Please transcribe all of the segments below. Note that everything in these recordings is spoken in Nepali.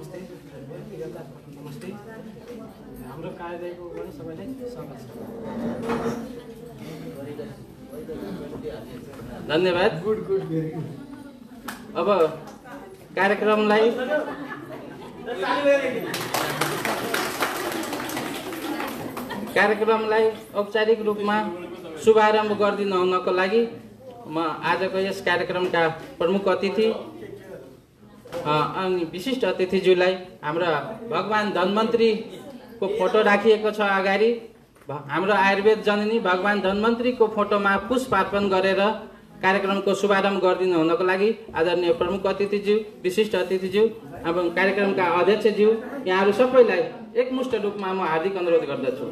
नमस्ते। नमस्ते। हाम्रो कार्यको पनि स्वागत छ। धन्यवाद। गुड गुड अब कार्यक्रमलाई कार्यक्रमलाई औपचारिक रूपमा शुभारम्भ गरिदिनु हुनको लागि म आजको यस कार्यक्रमका प्रमुख अतिथि अनि विशिष्ट अतिथिज्यूलाई हाम्रा भगवान् धन्वन्त्रीको फोटो राखिएको छ अगाडि। हाम्रो आयुर्वेद जननी भगवान् धन्वन्त्रीको फोटोमा पुष्प अर्पण गरेर कार्यक्रमको शुभारम्भ गरिदिनु हुनको लागि आदरणीय प्रमुख अतिथिज्यू विशिष्ट अतिथिज्यू एवं कार्यक्रमका अध्यक्षज्यू यहाँहरू सबैलाई एकमुष्ट रूपमा म हार्दिक अनुरोध गर्दछु।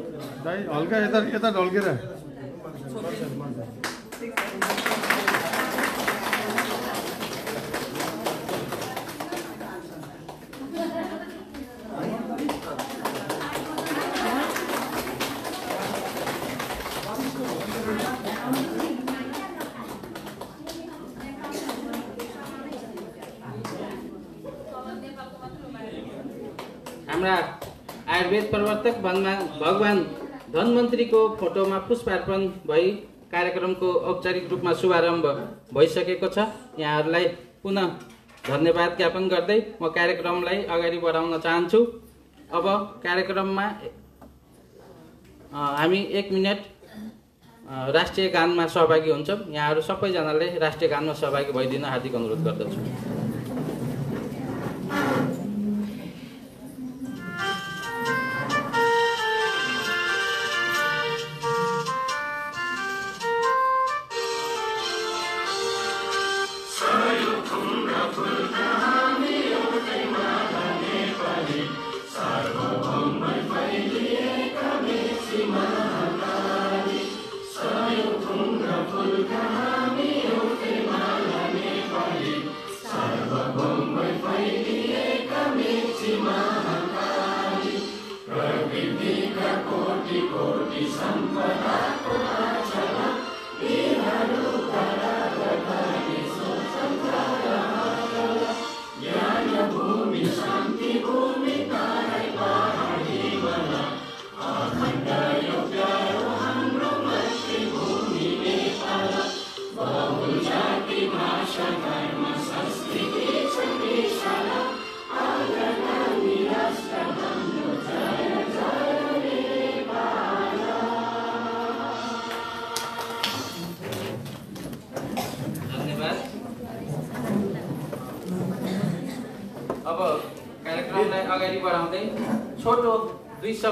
हाम्रा आयुर्वेद प्रवर्तक भगवान् भगवान् धन्वन्त्रीको फोटोमा पुष्पार्पण भई कार्यक्रमको औपचारिक रूपमा शुभारम्भ भइसकेको छ। यहाँहरूलाई पुनः धन्यवाद ज्ञापन गर्दै म कार्यक्रमलाई अगाडि बढाउन चाहन्छु। अब कार्यक्रममा हामी एक मिनट राष्ट्रिय गानमा सहभागी हुन्छौँ। यहाँहरू सबैजनाले राष्ट्रिय गानमा सहभागी भइदिन हार्दिक अनुरोध गर्दछु। धन्यवाद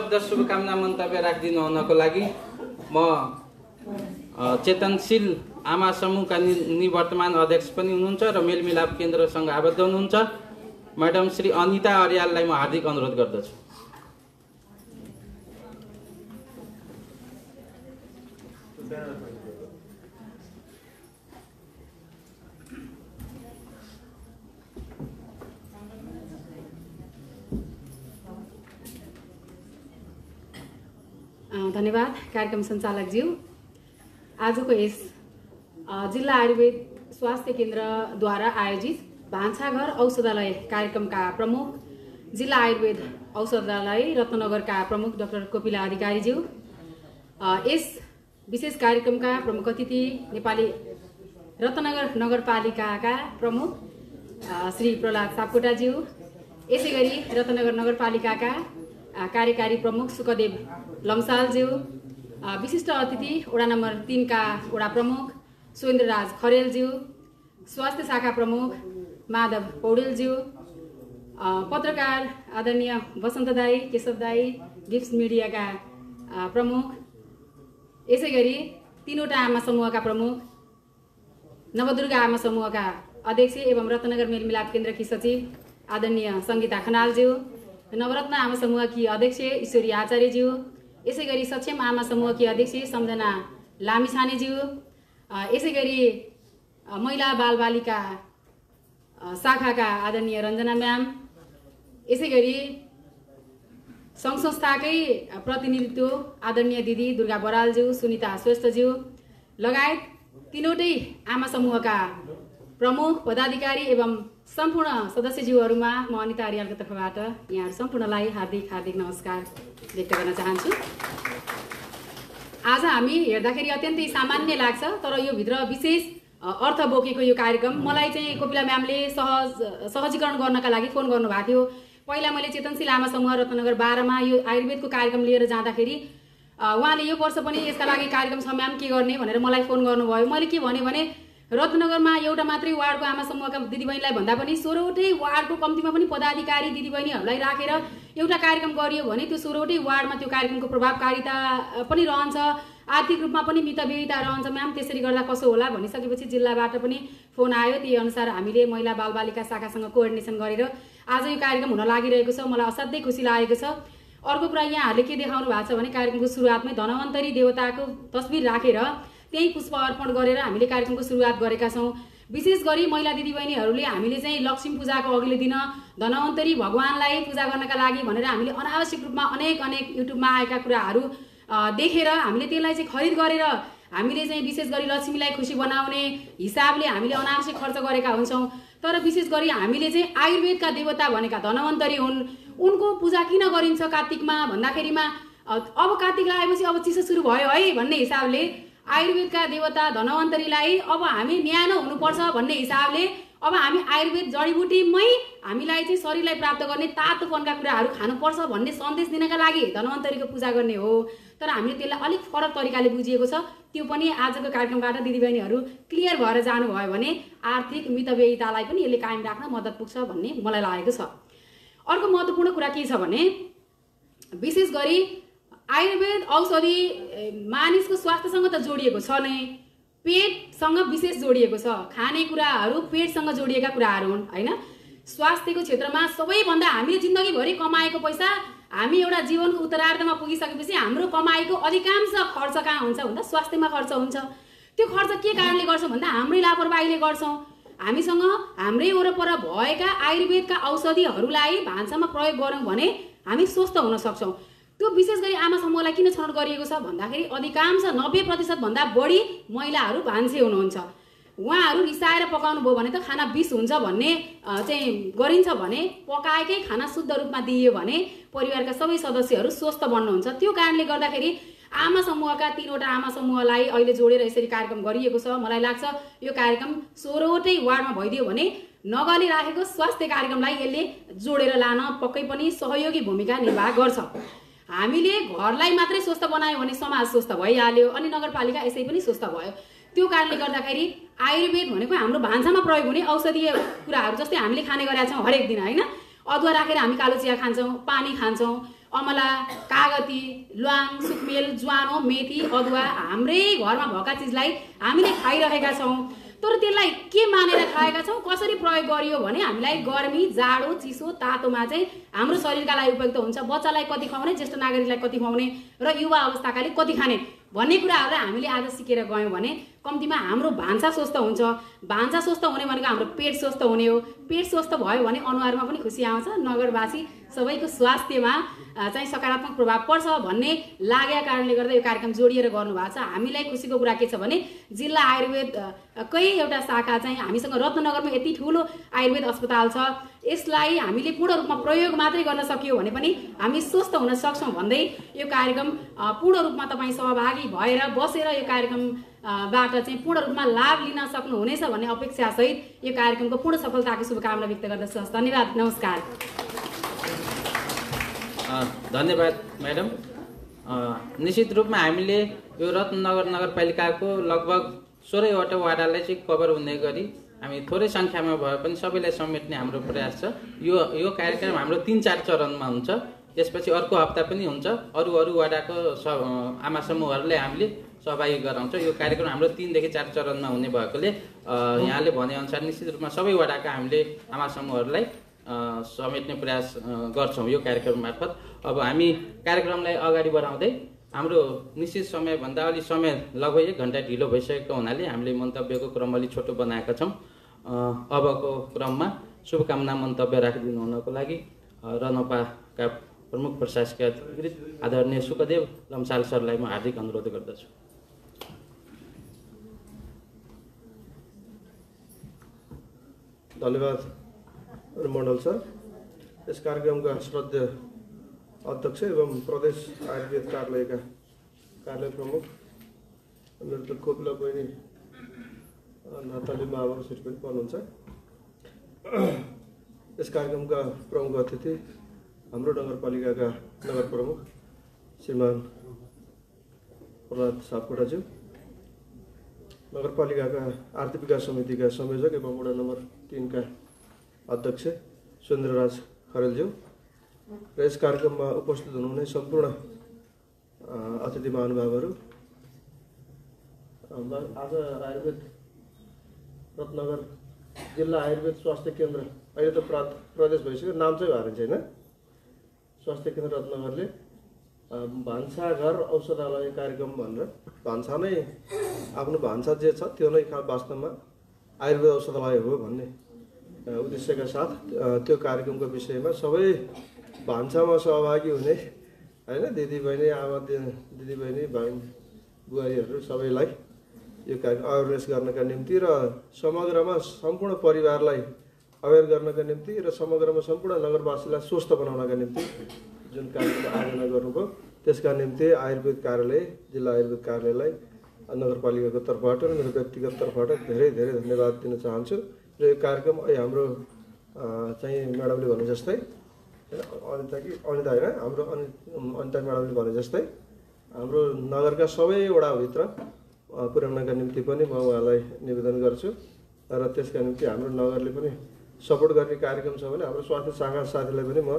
शब्द शुभकामना मन्तव्य राखिदिनु हुनको लागि म चेतनशील आमा समूहका नि निवर्तमान अध्यक्ष पनि हुनुहुन्छ र मेलमिलाप केन्द्रसँग आबद्ध हुनुहुन्छ। म्याडम श्री अनिता अर्याललाई म हार्दिक अनुरोध गर्दछु। धन्यवाद कार्यक्रम सञ्चालकज्यू। आजको यस जिल्ला आयुर्वेद स्वास्थ्य केन्द्रद्वारा आयोजित भान्साघर औषधालय कार्यक्रमका प्रमुख जिल्ला आयुर्वेद औषधालय रत्नगरका प्रमुख डाक्टर कोपिला अधिकारीज्यू। यस विशेष कार्यक्रमका प्रमुख अतिथि नेपाली रत्नगर नगरपालिकाका प्रमुख श्री प्रहलाद सापकोटाज्यू। यसै गरी रत्नगर नगरपालिकाका कार्यकारी प्रमुख सुखदेव लम्सालज्यू विशिष्ट अतिथि वडा नम्बर तिनका वडा प्रमुख सुरेन्द्रराज खरेलज्यू स्वास्थ्य शाखा प्रमुख माधव पौडेलज्यू पत्रकार आदरणीय वसन्त दाई केशव दाई गिफ्ट मिडियाका प्रमुख। यसै गरी तिनवटा आमा समूहका प्रमुख नवदुर्गा आमा समूहका अध्यक्ष एवं रत्नगर मेलमिलाप केन्द्रकी सचिव आदरणीय सङ्गीता खनालज्यू नवरत्न आमा समूहकी अध्यक्ष ईश्वरी आचार्यज्यू यसै गरी सक्षम आमा समूहकी अध्यक्ष सम्झना लामिछानेज्यू यसै गरी महिला बालबालिका शाखाका आदरणीय रञ्जना म्याम यसै गरी सङ्घ संस्थाकै प्रतिनिधित्व आदरणीय दिदी दुर्गा बरालज्यू सुनिता श्रेष्ठज्यू लगायत तिनवटै आमा समूहका प्रमुख पदाधिकारी एवं सम्पूर्ण सदस्यज्यूहरूमा म अनिता अर्यालको तर्फबाट यहाँहरू सम्पूर्णलाई हार्दिक हार्दिक नमस्कार व्यक्त गर्न चाहन्छु। आज हामी हेर्दाखेरि अत्यन्तै सामान्य लाग्छ तर यो भित्र विशेष अर्थ बोकेको यो कार्यक्रम। मलाई चाहिँ कोपिला म्यामले सहज सहजीकरण गर्नका लागि फोन गर्नुभएको थियो। पहिला मैले चेतनशील आमा समूह रत्नगर बाह्रमा यो आयुर्वेदको कार्यक्रम लिएर जाँदाखेरि उहाँले यो वर्ष पनि यसका लागि कार्यक्रम छ म्याम के गर्ने भनेर मलाई फोन गर्नुभयो। मैले के भने रत्नगरमा एउटा मात्रै वार्डको आमा समूहका दिदीबहिनीलाई भन्दा पनि सोह्रवटै वार्डको कम्तीमा पनि पदाधिकारी दिदीबहिनीहरूलाई राखेर एउटा कार्यक्रम गरियो भने त्यो सोह्रवटै वार्डमा त्यो कार्यक्रमको प्रभावकारिता पनि रहन्छ। आर्थिक रूपमा पनि मितव्ययिता रहन्छ म्याम त्यसरी गर्दा कसो होला भनिसकेपछि जिल्लाबाट पनि फोन आयो। त्यही अनुसार हामीले महिला बालबालिका शाखासँग कोअर्डिनेसन गरेर आज यो कार्यक्रम हुन लागिरहेको छ। मलाई असाध्यै खुसी लागेको छ। अर्को कुरा यहाँहरूले के देखाउनु भएको छ भने कार्यक्रमको सुरुवातमै धनवन्तरी देवताको तस्बिर राखेर त्यही पुष्प अर्पण गरेर हामीले कार्यक्रमको सुरुवात गरेका छौँ। विशेष गरी महिला दिदीबहिनीहरूले हामीले चाहिँ लक्ष्मी पूजाको अघिल्लो दिन धनवन्तरी भगवान्लाई पूजा गर्नका लागि भनेर हामीले अनावश्यक रूपमा अनेक अनेक युट्युबमा आएका कुराहरू देखेर हामीले त्यसलाई चाहिँ खरिद गरेर हामीले चाहिँ विशेष गरी लक्ष्मीलाई खुसी बनाउने हिसाबले हामीले अनावश्यक खर्च गरेका हुन्छौँ। तर विशेष गरी हामीले चाहिँ आयुर्वेदका देवता भनेका धनवन्तरी हुन् उनको पूजा किन गरिन्छ कार्तिकमा भन्दाखेरिमा अब कार्तिक लागेपछि अब चिसो सुरु भयो है भन्ने हिसाबले आयुर्वेदका देवता धनवन्तरीलाई अब हामी न्यानो हुनुपर्छ भन्ने हिसाबले अब हामी आयुर्वेद जडीबुटीमै हामीलाई चाहिँ शरीरलाई प्राप्त गर्ने तातोपनका कुराहरू खानुपर्छ भन्ने सन्देश दिनका लागि धनवन्तरीको पूजा गर्ने हो। तर हामीले त्यसलाई अलिक फरक तरिकाले बुझिएको छ। त्यो पनि आजको कार्यक्रमबाट दिदीबहिनीहरू क्लियर भएर जानुभयो भने आर्थिक मितव्ययितालाई पनि यसले कायम राख्न मद्दत पुग्छ भन्ने मलाई लागेको छ। अर्को महत्त्वपूर्ण कुरा के छ भने विशेष गरी आयुर्वेद औषधि मानिसको स्वास्थ्यसँग त जोडिएको छ नै। पेटसँग विशेष जोडिएको छ। खानेकुराहरू पेटसँग जोडिएका कुराहरू हुन् होइन? स्वास्थ्यको क्षेत्रमा सबैभन्दा हामीले जिन्दगीभरि कमाएको पैसा हामी एउटा जीवनको उत्तरार्धमा पुगिसकेपछि हाम्रो कमाइको अधिकांश खर्च कहाँ हुन्छ भन्दा स्वास्थ्यमा खर्च हुन्छ। त्यो खर्च के कारणले गर्छौँ भन्दा हाम्रै लापरवाहीले गर्छौँ। हामीसँग हाम्रै वरपर भएका आयुर्वेदका औषधिहरूलाई भान्सामा प्रयोग गऱ्यौँ भने हामी स्वस्थ हुन सक्छौँ। त्यो विशेष गरी आमा समूहलाई किन छनौट गरिएको छ भन्दाखेरि अधिकांश नब्बे प्रतिशतभन्दा बढी महिलाहरू भान्से हुनुहुन्छ। उहाँहरू रिसाएर पकाउनु भयो भने त खाना विष हुन्छ भन्ने चाहिँ गरिन्छ भने पकाएकै खाना शुद्ध रूपमा दिइयो भने परिवारका सबै सदस्यहरू स्वस्थ बन्नुहुन्छ। त्यो कारणले गर्दाखेरि आमा समूहका तिनवटा आमा समूहलाई अहिले जोडेर यसरी कार्यक्रम गरिएको छ। मलाई लाग्छ यो कार्यक्रम सोह्रवटै वार्डमा भइदियो भने नगरले राखेको स्वास्थ्य कार्यक्रमलाई यसले जोडेर लान पक्कै पनि सहयोगी भूमिका निर्वाह गर्छ। हामीले घरलाई मात्रै स्वस्थ बनायो भने समाज स्वस्थ भइहाल्यो अनि नगरपालिका यसै पनि स्वस्थ भयो। त्यो कारणले गर्दाखेरि आयुर्वेद भनेको हाम्रो भान्सामा प्रयोग हुने औषधीय कुराहरू जस्तै हामीले खाने गरेका छौँ हरेक दिन होइन? अदुवा राखेर हामी कालो चिया खान्छौँ पानी खान्छौँ अमला कागती ल्वाङ सुकमेल ज्वानो मेथी अदुवा हाम्रै घरमा भएका चिजलाई हामीले खाइरहेका छौँ। तर त्यसलाई के मानेर खाएका छौँ कसरी प्रयोग गरियो भने हामीलाई गर्मी जाडो चिसो तातोमा चाहिँ हाम्रो शरीरका लागि उपयुक्त हुन्छ। बच्चालाई कति खुवाउने ज्येष्ठ नागरिकलाई कति खुवाउने र युवा अवस्थाकाले कति खाने भन्ने कुराहरूलाई हामीले आज सिकेर गयौँ भने कम्तीमा हाम्रो भान्सा स्वस्थ हुन्छ। भान्सा स्वस्थ हुने भनेको हाम्रो पेट स्वस्थ हुने हो। पेट स्वस्थ भयो भने अनुहारमा पनि खुसी आउँछ। नगरवासी सबैको स्वास्थ्यमा चाहिँ सकारात्मक प्रभाव पर्छ भन्ने लागेका कारणले गर्दा यो कार्यक्रम जोडिएर गर्नुभएको छ। हामीलाई खुसीको कुरा के छ भने जिल्ला आयुर्वेद अ, कै एउटा शाखा चाहिँ हामीसँग रत्नगरमा यति ठुलो आयुर्वेद अस्पताल छ। यसलाई हामीले पूर्ण रूपमा प्रयोग मात्रै गर्न सकियो भने पनि हामी स्वस्थ हुन सक्छौँ भन्दै यो कार्यक्रम पूर्ण रूपमा तपाईँ सहभागी भएर बसेर यो कार्यक्रम बाट चाहिँ पूर्ण रूपमा लाभ लिन सक्नुहुनेछ भन्ने अपेक्षासहित यो कार्यक्रमको पूर्ण सफलताको शुभकामना व्यक्त गर्दछु धन्यवाद नमस्कार। धन्यवाद म्याडम। निश्चित रूपमा हामीले यो रत्नगर नगरपालिकाको लगभग सोह्रैवटा वाडालाई चाहिँ कभर हुने गरी हामी थोरै सङ्ख्यामा भए पनि सबैलाई समेट्ने हाम्रो प्रयास छ। यो यो कार्यक्रम हाम्रो तिन चार चरणमा हुन्छ। त्यसपछि अर्को हप्ता पनि हुन्छ। अरू अरू वाडाको स आमा समूहहरूलाई हामीले सहभागी गराउँछ। यो कार्यक्रम हाम्रो तिनदेखि चार चरणमा हुने भएकोले यहाँले भनेअनुसार निश्चित रूपमा सबै वाडाका हामीले आमा समूहहरूलाई समेट्ने प्रयास गर्छौँ यो कार्यक्रम मार्फत। अब हामी कार्यक्रमलाई अगाडि बढाउँदै हाम्रो निश्चित समयभन्दा अलि समय लगभग एक घन्टा ढिलो भइसकेको हुनाले हामीले मन्तव्यको क्रम अलिक छोटो बनाएका छौँ। अबको क्रममा शुभकामना मन्तव्य राखिदिनु हुनको लागि रनपाका प्रमुख प्रशासकीय अधिकृत आदरणीय सुखदेव लम्साल सरलाई म हार्दिक अनुरोध गर्दछु। धन्यवाद मण्डल सर। यस कार्यक्रमका श्रद्धेय अध्यक्ष एवं प्रदेश आयुर्वेद कार्यालयका कार्यालय प्रमुख मेरो त कोपिला बहिनी नाताली महावर श्री पनि पर्नुहुन्छ यस कार्यक्रमका प्रमुख अतिथि हाम्रो नगरपालिकाका नगर प्रमुख श्रीमान प्रहलाद सापकोटाज्यू नगरपालिकाका आर्थिक विकास समितिका संयोजक एवं वडा नम्बर तिनका अध्यक्ष सुरेन्द्रराज खरेलज्यू। र यस कार्यक्रममा उपस्थित हुनुहुने सम्पूर्ण अतिथि महानुभावहरू। आज आयुर्वेद रत्नगर जिल्ला आयुर्वेद स्वास्थ्य केन्द्र अहिले त प्रा प्रदेश भइसक्यो नाम चाहिँ भएर छैन। स्वास्थ्य केन्द्र रत्नगरले भान्साघर औषधालय कार्यक्रम भनेर भान्सा नै आफ्नो भान्सा जे छ त्यो नै खा- वास्तवमा आयुर्वेद औषधालय हो भन्ने। उद्देश्यका साथ त्यो कार्यक्रमको विषयमा सबै भान्सामा सहभागी हुने होइन दिदीबहिनी आमा दिदीबहिनी भाइ बुहारीहरू सबैलाई यो कार्य अवेरनेस गर्नका निम्ति र समग्रमा सम्पूर्ण परिवारलाई अवेर गर्नका निम्ति र समग्रमा सम्पूर्ण नगरवासीलाई स्वस्थ बनाउनका निम्ति जुन कार्यक्रम आयोजना गर्नुभयो त्यसका निम्ति आयुर्वेद कार्यालय जिल्ला आयुर्वेद कार्यालयलाई नगरपालिकाको तर्फबाट र मेरो व्यक्तिगत तर्फबाट धेरै धेरै धन्यवाद दिन चाहन्छु। र यो कार्यक्रम अहिले हाम्रो चाहिँ म्याडमले भने जस्तै अनिता कि अनिता होइन हाम्रो अनि अनिता म्याडमले भने जस्तै हाम्रो नगरका सबै वडाभित्र अ, पुर्याउनका निम्ति पनि म उहाँलाई निवेदन गर्छु। र त्यसका निम्ति हाम्रो नगरले पनि सपोर्ट गर्ने कार्यक्रम छ भने हाम्रो स्वास्थ्य शाखा साथीलाई पनि म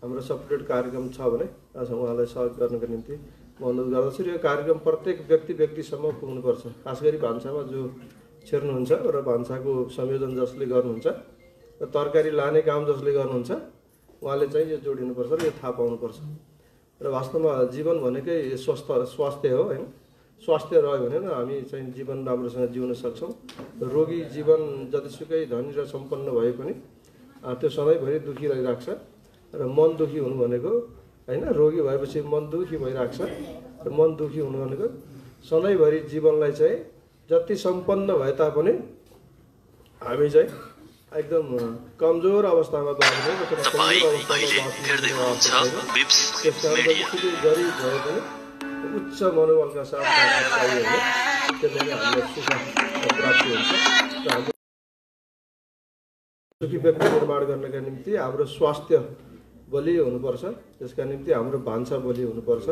हाम्रो सपोर्टेड कार्यक्रम छ भने उहाँलाई सहयोग गर्नको निम्ति अनुरोध गर्दछु र यो कार्यक्रम प्रत्येक व्यक्ति व्यक्तिसम्म पुग्नुपर्छ खास गरी भान्सामा जो छेर्नुहुन्छ र भान्साको संयोजन जसले गर्नुहुन्छ र तरकारी लाने काम जसले गर्नुहुन्छ उहाँले चाहिँ यो जोडिनुपर्छ र यो थाहा पाउनुपर्छ र वास्तवमा जीवन भनेकै स्वस्थ स्वास्थ्य हो होइन स्वास्थ्य रह्यो भने हामी चाहिँ जीवन राम्रोसँग जिउन सक्छौँ रोगी जीवन जतिसुकै धनी र सम्पन्न भए पनि त्यो सधैँभरि दुखी रहिरहेको छ र मन दुखी हुनु भनेको होइन रोगी भएपछि मन दुखी भइरहेको छ। र मन दुखी हुनु भनेको सधैँभरि जीवनलाई चाहिँ जति सम्पन्न भए तापनि हामी चाहिँ एकदम कमजोर अवस्थामा बाँच्ने गरिब भए पनि उच्च मनोबलका साथ बाँच्न पाइयो भने त्यसले नै हामीलाई सुख प्राप्ति हुन्छ। र हाम्रो सुखी व्यक्ति निर्माण गर्नका निम्ति हाम्रो स्वास्थ्य बलियो हुनुपर्छ। त्यसका निम्ति हाम्रो भान्सा बलियो हुनुपर्छ।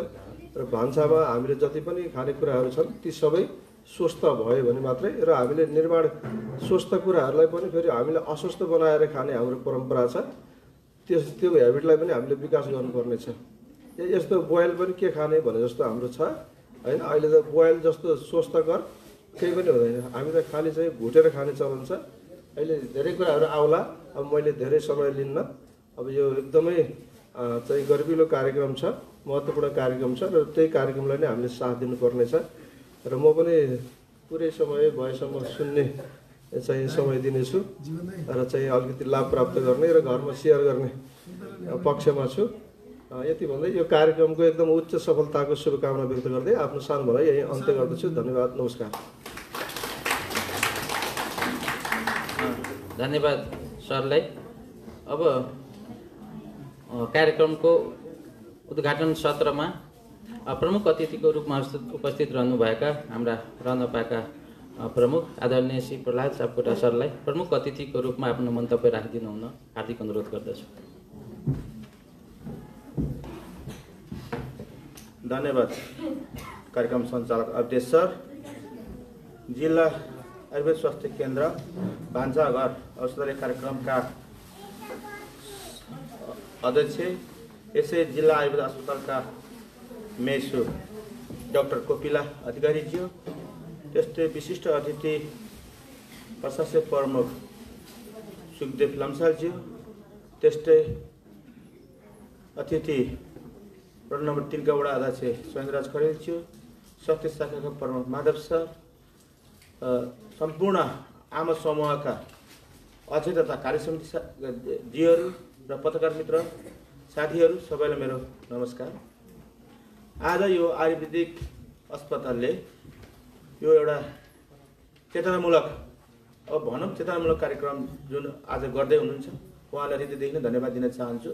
र भान्सामा हामीले जति पनि खानेकुराहरू छन् ती सबै स्वस्थ भयो भने मात्रै र हामीले निर्माण स्वस्थ कुराहरूलाई पनि फेरि हामीले अस्वस्थ बनाएर खाने हाम्रो परम्परा छ। त्यस त्यो हेबिटलाई पनि हामीले विकास गर्नुपर्ने छ यस्तो बोइल पनि के खाने भने जस्तो हाम्रो छ। होइन अहिले त बोइल जस्तो स्वस्थकर केही पनि हुँदैन। हामी त खालि चाहिँ भुटेर खाने चलन छ। अहिले धेरै कुराहरू आउला अब मैले धेरै समय लिन्न। अब यो एकदमै चाहिँ गर्विलो कार्यक्रम छ महत्त्वपूर्ण कार्यक्रम छ र त्यही कार्यक्रमलाई नै हामीले साथ दिनुपर्ने छ र म पनि पुरै समय भएसम्म सुन्ने चाहिँ समय दिनेछु र चाहिँ अलिकति लाभ प्राप्त गर्ने र घरमा सेयर गर्ने पक्षमा छु। यति भन्दै यो कार्यक्रमको एकदम उच्च सफलताको शुभकामना व्यक्त गर्दै आफ्नो सानो भनाइ यहीँ अन्त्य गर्दछु। धन्यवाद नमस्कार। धन्यवाद सरलाई। अब कार्यक्रमको उद्घाटन सत्रमा प्रमुख अतिथिको रूपमा उपस्थित- रहनुभएका हाम्रा रनपाका प्रमुख आदरणीय श्री प्रहलाद सापकोटा सरलाई प्रमुख अतिथिको रूपमा आफ्नो मन्तव्य राखिदिनु हुन हार्दिक अनुरोध गर्दछु। धन्यवाद कार्यक्रम सञ्चालक अवधेश सर जिल्ला आयुर्वेद स्वास्थ्य केन्द्र भान्साघर औषधालय कार्यक्रमका अध्यक्ष यसै जिल्ला आयुर्वेद अस्पतालका मेसु डाक्टर कोपिला अधिकारीज्यू त्यस्तै विशिष्ट अतिथि प्रशासक प्रमुख सुखदेव लम्सालज्यू त्यस्तै अतिथि रोड नम्बर तिनका वडा अध्यक्ष स्वयंराज खरेलज्यू स्वास्थ्य शाखाका प्रमुख माधव सर सम्पूर्ण आमा समूहका अध्यक्ष तथा कार्य समिति सा- जीहरू र पत्रकार मित्र साथीहरू सबैलाई मेरो नमस्कार। आज यो आयुर्वेदिक अस्पतालले यो एउटा चेतनामूलक अब भनौँ चेतनामूलक कार्यक्रम जुन आज गर्दै हुनुहुन्छ उहाँलाई हृदयदेखि नै धन्यवाद दिन चाहन्छु।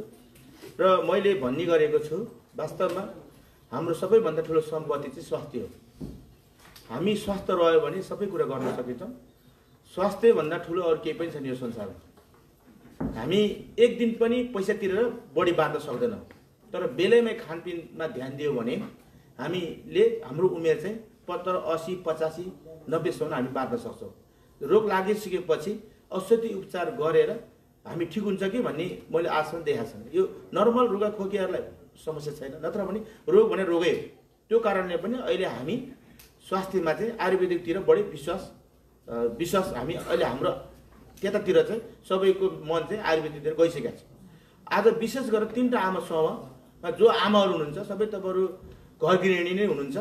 र मैले भन्ने गरेको छु वास्तवमा हाम्रो सबैभन्दा ठुलो सम्पत्ति चाहिँ स्वास्थ्य हो। हामी स्वस्थ रह्यो भने सबै कुरा गर्न सकिन्छौँ। स्वास्थ्यभन्दा ठुलो अरू केही पनि छैन यो संसारमा। हामी एक दिन पनि पैसा तिरेर बढी बाँड्न सक्दैनौँ। तर बेलैमै खानपिनमा ध्यान दियो भने हामीले हाम्रो उमेर चाहिँ पत्तर असी पचासी नब्बेसम्म हामी बाँच्न सक्छौँ। रोग लागिसकेपछि औषधि उपचार गरेर हामी ठिक हुन्छ कि भन्ने मैले आजसम्म देखाएको छैन। यो नर्मल रुगा खोकीहरूलाई समस्या छैन नत्र भने रोग भने रोगै त्यो कारणले पनि अहिले हामी स्वास्थ्यमा चाहिँ आयुर्वेदिकतिर बढी विश्वास विश्वास हामी अहिले हाम्रो त्यतातिर चाहिँ सबैको मन चाहिँ आयुर्वेदिकतिर गइसकेको छ। आज विशेष गरेर तिनवटा आमा समूहमा जो आमाहरू हुनुहुन्छ सबै तपाईँहरू घर गृहिणी नै हुनुहुन्छ।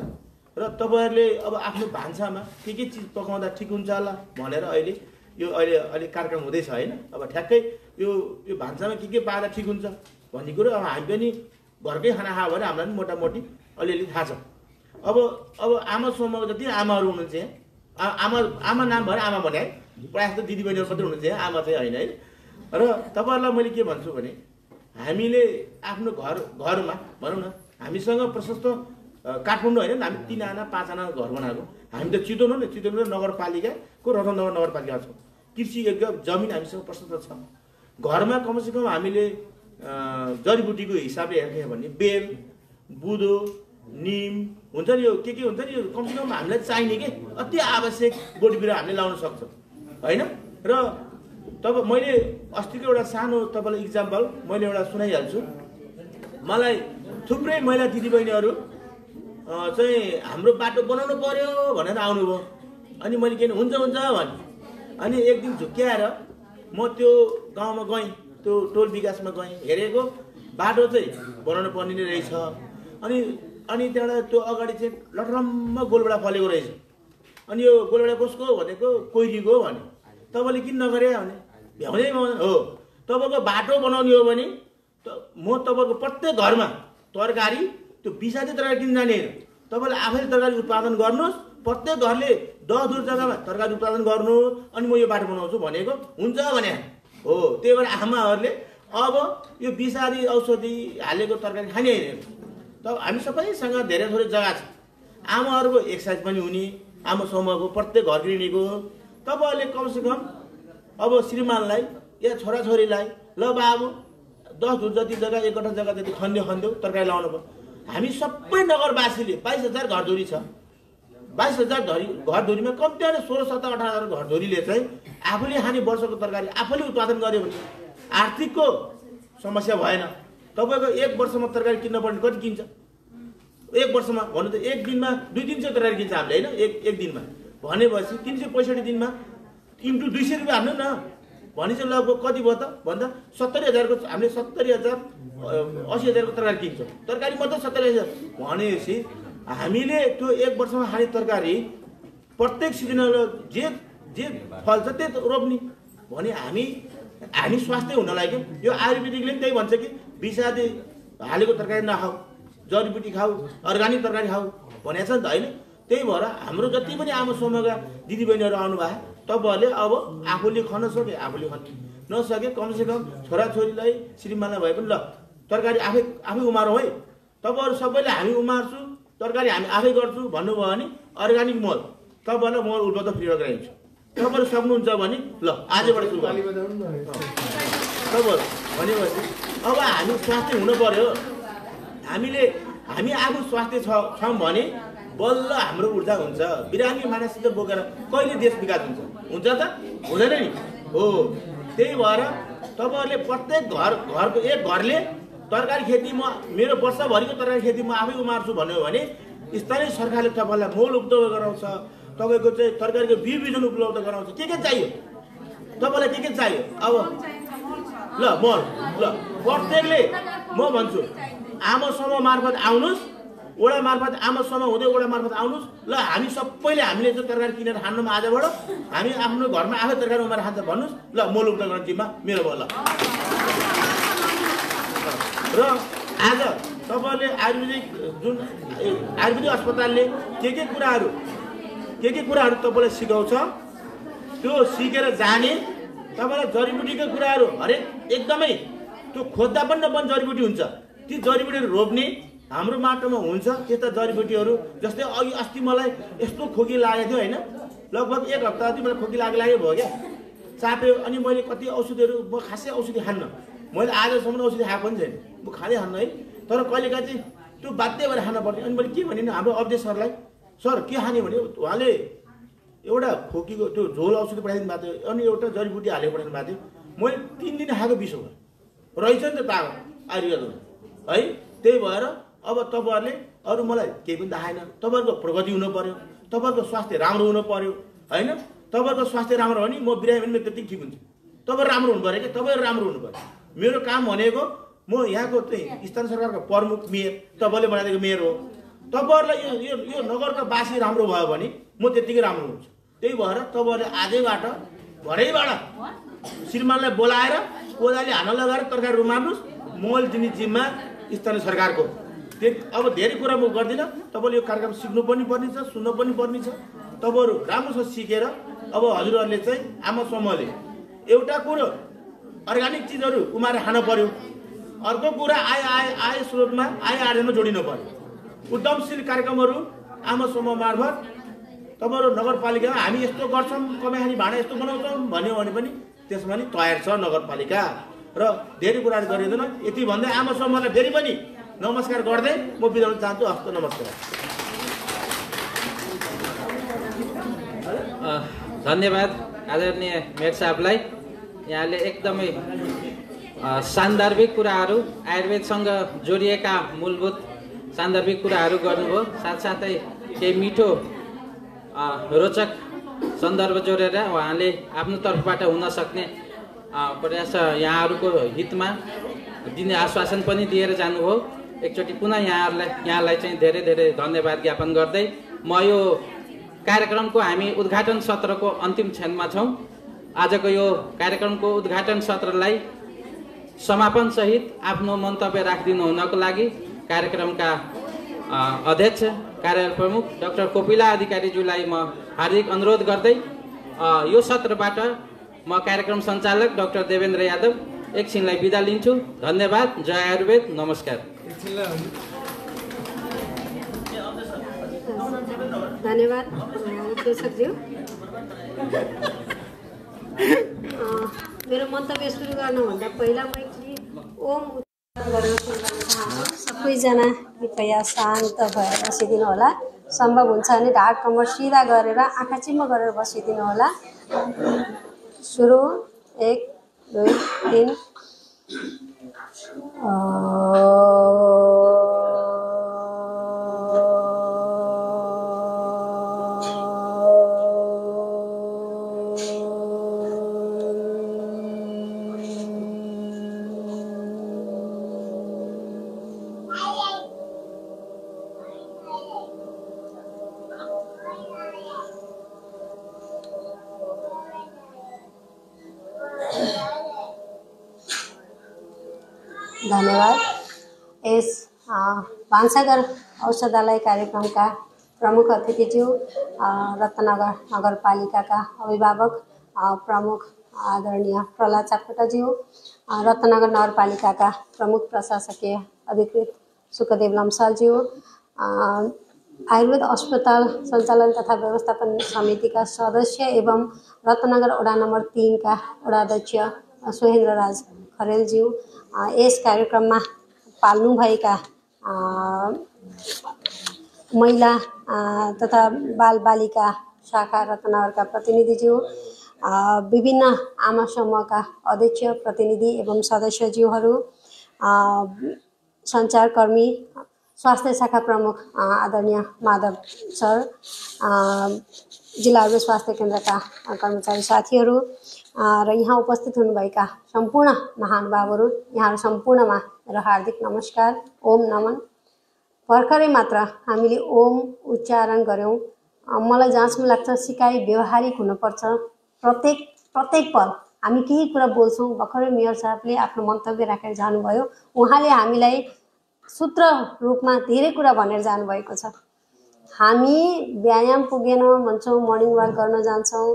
र तपाईँहरूले अब आफ्नो भान्सामा के के चिज पकाउँदा ठिक हुन्छ होला भनेर अहिले यो अहिले अलिक कार्यक्रम हुँदैछ होइन? अब ठ्याक्कै यो यो भान्सामा के के पाएर ठिक हुन्छ भन्ने कुरो अब हामी पनि घरकै खाना खायो भने हामीलाई पनि मोटामोटी अलिअलि थाहा छ। अब अब आमा समूहमा जति आमाहरू हुनुहुन्छ यहाँ आमा आमा नाम भएर आमा भने है। प्रायः जस्तो दिदीबहिनीहरू मात्रै हुनुहुन्छ यहाँ आमा चाहिँ होइन है र तपाईँहरूलाई मैले के भन्छु भने हामीले आफ्नो घर घरमा भनौँ न हामीसँग प्रशस्त काठमाडौँ होइन हामी तिन आना पाँच आना घर बनाएको। हामी त चितवन हो नि चितवन नगरपालिकाको रतनगर नगरपालिका छौँ। कृषि योग्य जमिन हामीसँग प्रशस्त छ। घरमा कमसेकम हामीले जडीबुटीको हिसाबले हेर्ने भने बेल बुदो निम हुन्छ नि यो के के हुन्छ नि यो कमसेकम हामीलाई चाहिने के? अति आवश्यक बोट बिरुवा हामीले लाउन सक्छौँ। होइन? र तब मैले अस्तिको एउटा सानो तपाईँलाई इक्जाम्पल मैले एउटा सुनाइहाल्छु। मलाई थुप्रै महिला दिदीबहिनीहरू चाहिँ हाम्रो बाटो बनाउनु पर्यो भनेर आउनुभयो। अनि मैले के हुन्छ हुन्छ भने। अनि एक दिन झुक्क्याएर म त्यो गाउँमा गएँ त्यो टोल विकासमा गएँ हेरेको। बाटो चाहिँ बनाउनु पर्ने नै रहेछ। अनि अनि त्यहाँबाट त्यो अगाडि चाहिँ लटरम्म गोलबेडा फलेको रहेछ। अनि यो गोलबेडा कसको भनेको कोइलीको भने तपाईँले किन नगरे भने? भ्याउँदै हो। तपाईँको बाटो बनाउने हो भने त म तपाईँको प्रत्येक घरमा तरकारी त्यो बिसादै तरकारी किन जाने तपाईँले आफैले तरकारी उत्पादन गर्नुहोस्। प्रत्येक घरले दस दुर जग्गामा तरकारी उत्पादन गर्नु अनि म यो बाटो बनाउँछु भनेको हुन्छ भने। हो त्यही भएर आमाहरूले अब यो विषादी औषधि हालेको तरकारी खाने होइन त हामी सबैसँग धेरै थोरै जग्गा छ। आमाहरूको एक्सर्साइज पनि हुने। आमा समूहको प्रत्येक घर गृहिणीको तपाईँहरूले कमसेकम अब श्रीमानलाई या छोराछोरीलाई ल बाबु दस धुर जति जग्गा एक जग्गा जति खन्यो खन्यो तरकारी लाउनु पर्यो हामी सबै नगरवासीले बाइस हजार घरधुरी छ। बाइस हजार धरी घरधुरीमा कम्ती भने सोह्र सत्र अठार हजार घरधुरीले चाहिँ आफूले खाने वर्षको तरकारी आफूले उत्पादन गर्यो भने आर्थिकको समस्या भएन। तपाईँको एक वर्षमा तरकारी किन्न पर्ने कति किन्छ? एक वर्षमा भन्नु त एक दिनमा दुई तिन सय तरकारी किन्छ हामीले होइन? एक एक दिनमा। भनेपछि तिन सय पैँसठी दिनमा इन्टु दुई सय रुपियाँ हाल्नु न। भनेपछि लगभग कति भयो त? भन्दा सत्तरी हजारको हामीले सत्तरी हजार असी हजारको तरकारी किन्छौँ। तरकारी मात्रै सत्तरी हजार। भनेपछि हामीले त्यो एक वर्षमा खाने तरकारी प्रत्येक सिजनल जे जे फल्छ त्यही रोप्ने। भने हामी हामी स्वास्थ्य हुनलाई के यो आयुर्वेदिकले पनि त्यही भन्छ कि विषादी हालेको तरकारी नखाऊ। जडीबुटी खाऊ अर्ग्यानिक तरकारी खाऊ भनेको छ नि त होइन? त्यही भएर हाम्रो जति पनि आमा समूहका दिदीबहिनीहरू आउनुभयो तपाईँहरूले अब आफूले खान सके आफूले खान नसके कमसेकम छोराछोरीलाई श्रीमानलाई भए पनि ल तरकारी आफै आफै उमारौँ है। तपाईँहरू सबैले हामी उमार्छु तरकारी हामी आफै गर्छु भन्नुभयो भने अर्ग्यानिक मल। तपाईँहरूलाई मल उपलब्ध फ्रीमा गराइदिन्छु तपाईँहरू सक्नुहुन्छ भने ल आजबाट सुरु तपाईँहरू भनेपछि अब हामी स्वास्थ्य हुनु पर्यो। हामीले हामी आफू स्वास्थ्य छ भने बल्ल हाम्रो ऊर्जा हुन्छ। बिरामी मानसित बोकेर कहिले देश विकास हुन्छ? हुन्छ त? हुँदैन नि। हो। त्यही भएर तपाईँहरूले प्रत्येक घर घरको एक घरले तरकारी खेती म मेरो वर्षभरिको तरकारी खेती म आफै उमार्छु भन्यो भने स्थानीय सरकारले तपाईँलाई मोल उपलब्ध गराउँछ। तपाईँको चाहिँ तरकारीको बिउ बिजन उपलब्ध गराउँछ। के के चाहियो? तपाईँलाई के के चाहियो? अब ल मल ल। प्रत्येकले म भन्छु। आमा समूह मार्फत आउनुहोस् वडा मार्फत आमा समूह हुँदै वडा मार्फत आउनुहोस् ल हामी सबैले हामीले चाहिँ तरकारी किनेर खान्नुमा आजबाट हामी आफ्नो घरमा आफै तरकारी उमारेर खान्छ भन्नुहोस् ल उपलब्ध गर्ने जिम्मा मेरो भयो र आज तपाईँहरूले आयुर्वेदिक जुन आयुर्वेदिक अस्पतालले के के कुराहरू के के कुराहरू तपाईँलाई सिकाउँछ त्यो सिकेर जाने तपाईँलाई जडीबुटीको कुराहरू हरेक एकदमै त्यो खोज्दा पनि नपर्ने जडीबुटी हुन्छ। ती जडीबुटीहरू रोप्ने हाम्रो माटोमा हुन्छ त्यस्ता जडीबुटीहरू जस्तै अघि अस्ति मलाई यस्तो खोकी लागेको थियो होइन? लगभग एक हप्ता अघि मलाई खोकी लागे लागे भयो क्या। चाप्यो अनि मैले कति औषधिहरू म खासै औषधि खान्न। मैले आजसम्म औषधि खाएको पनि छैन। म खाँदै खान्न है? तर कहिलेकाहीँ चाहिँ त्यो बाध्य भएर खान पर्ने। अनि मैले के भने हाम्रो अवधेश सरलाई सर के खाने भने उहाँले एउटा खोकीको त्यो झोल औषधि पठाइदिनु भएको थियो अनि एउटा जडीबुटी हालेर पठाइदिनु भएको थियो। मैले तिन दिन खाएको बिसो रहेछ नि त तागत आयुर्वेदमा। है? त्यही भएर अब तपाईँहरूले अरू मलाई केही पनि देखाएन तपाईँहरूको प्रगति हुनु पर्यो। तपाईँहरूको स्वास्थ्य राम्रो हुनु पर्यो होइन? तपाईँहरूको स्वास्थ्य राम्रो हो भने म बिरामी भने त्यति ठिक हुन्छ। तपाईँ राम्रो हुनु पऱ्यो कि तपाईँहरू राम्रो हुनु पऱ्यो। मेरो काम भनेको म यहाँको चाहिँ स्थानीय सरकारको प्रमुख मेयर तपाईँले बनाइदिएको मेयर हो। तपाईँहरूलाई यो यो यो नगरका बासी राम्रो भयो भने म त्यत्तिकै राम्रो हुन्छु। त्यही भएर तपाईँहरूले आजैबाट भरैबाट श्रीमानलाई बोलाएर कोदाली हान्न लगाएर तरकारी रुमार्नुहोस् मल दिने जिम्मा स्थानीय सरकारको। अब धेरै कुरा म गर्दिनँ। तपाईँले यो कार्यक्रम सिक्नु पनि पर्ने सुन्नु पनि पर्ने छ तपाईँहरू राम्रोसँग सिकेर अब हजुरहरूले चाहिँ आमा समूहले एउटा कुरो अर्ग्यानिक चिजहरू उमारेर खान पर्यो। अर्को कुरा आय आय आय स्रोतमा आय आर्जनमा जोडिनु पर्यो। उद्यमशील कार्यक्रमहरू आमा समूह मार्फत तपाईँहरू नगरपालिकामा हामी यस्तो गर्छौँ कमाइ खाने भाँडा यस्तो बनाउँछौँ भन्यो भने पनि त्यसमा नि तयार छ नगरपालिका। र धेरै कुराहरू गरिँदैन। यति भन्दै आमा समूहलाई फेरि पनि नमस्कार गर्दै म बिदाउन चाहन्छु। हस्त नमस्कार। धन्यवाद आदरणीय मेयर साहबलाई। यहाँले एकदमै सान्दर्भिक कुराहरू आयुर्वेदसँग जोडिएका मूलभूत सान्दर्भिक कुराहरू गर्नुभयो। साथसाथै केही मिठो रोचक सन्दर्भ जोडेर उहाँले आफ्नो तर्फबाट हुन सक्ने प्रयास यहाँहरूको हितमा दिने आश्वासन पनि दिएर जानुभयो। एकचोटि पुनः यहाँहरूलाई यहाँलाई चाहिँ धेरै धेरै धन्यवाद ज्ञापन गर्दै म यो कार्यक्रमको हामी उद्घाटन सत्रको अन्तिम क्षणमा छौँ। आजको यो कार्यक्रमको उद्घाटन सत्रलाई समापनसहित आफ्नो मन्तव्य राखिदिनु हुनको लागि कार्यक्रमका अध्यक्ष कार्यालय प्रमुख डाक्टर कोपिला अधिकारीज्यूलाई म हार्दिक अनुरोध गर्दै यो सत्रबाट म कार्यक्रम सञ्चालक डाक्टर देवेन्द्र यादव एकछिनलाई बिदा लिन्छु। धन्यवाद। जय आयुर्वेद। नमस्कार। धन्यवाद। मेरो मन्तव्य सुरु गर्नुभन्दा पहिला म एकचोटि ओम सबैजना कृपया शान्त भएर बसिदिनु होला। सम्भव हुन्छ भने ढाड कम्मर सिधा गरेर आँखा चिम्म गरेर बसिदिनु होला। सुरु एक दुई तिन। धन्यवाद भान्साघर औषधालय कार्यक्रमका प्रमुख अतिथिज्यू रत्नगर नगरपालिकाका अभिभावक प्रमुख आदरणीय प्रहलाद सापकोटाज्यू रत्नगर नगरपालिकाका प्रमुख प्रशासकीय अधिकृत सुखदेव लम्सालज्यू आयुर्वेद अस्पताल सञ्चालन तथा व्यवस्थापन समितिका सदस्य एवं रत्नगर वडा नम्बर तिनका वडाध्यक्ष सोहेन्द्र राज खरेलज्यू यस कार्यक्रममा पाल्नुभएका महिला तथा बालबालिका शाखा रत्नगरका प्रतिनिधिज्यू विभिन्न आमा समूहका अध्यक्ष प्रतिनिधि एवं सदस्यज्यूहरू सञ्चारकर्मी स्वास्थ्य शाखा प्रमुख आदरणीय माधव सर जिल्ला स्वास्थ्य केन्द्रका कर्मचारी साथीहरू र यहाँ उपस्थित हुनुभएका सम्पूर्ण महानुभावहरू यहाँहरू सम्पूर्णमा मेरो हार्दिक नमस्कार। ओम नमन भर्खरै मात्र हामीले ओम उच्चारण गऱ्यौँ। मलाई जहाँसम्म लाग्छ सिकाइ व्यवहारिक हुनुपर्छ। प्रत्येक प्रत्येक पल हामी केही कुरा बोल्छौँ। भर्खरै मेयर साहबले आफ्नो मन्तव्य राखेर जानुभयो। उहाँले हामीलाई सूत्र रूपमा धेरै कुरा भनेर जानुभएको छ। हामी व्यायाम पुगेन भन्छौँ मर्निङ वाक गर्न जान्छौँ।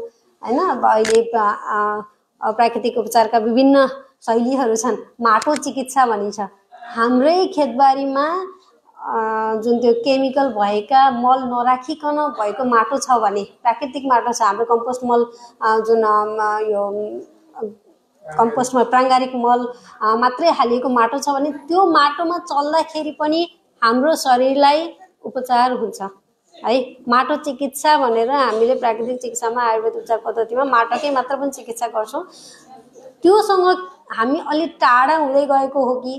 होइन अब अहिले प्राकृतिक उपचारका विभिन्न शैलीहरू छन्। माटो चिकित्सा भनिन्छ। हाम्रै खेतबारीमा जुन त्यो केमिकल भएका मल नराखिकन भएको माटो छ भने प्राकृतिक माटो छ हाम्रो कम्पोस्ट मल जुन यो कम्पोस्टमा प्राङ्गारिक मल मात्रै हालिएको माटो छ भने त्यो माटोमा चल्दाखेरि पनि हाम्रो शरीरलाई उपचार हुन्छ। है माटो चिकित्सा भनेर हामीले प्राकृतिक चिकित्सामा आयुर्वेद उपचार पद्धतिमा माटोकै मात्र पनि चिकित्सा गर्छौँ। त्योसँग हामी अलिक टाढा हुँदै गएको हो कि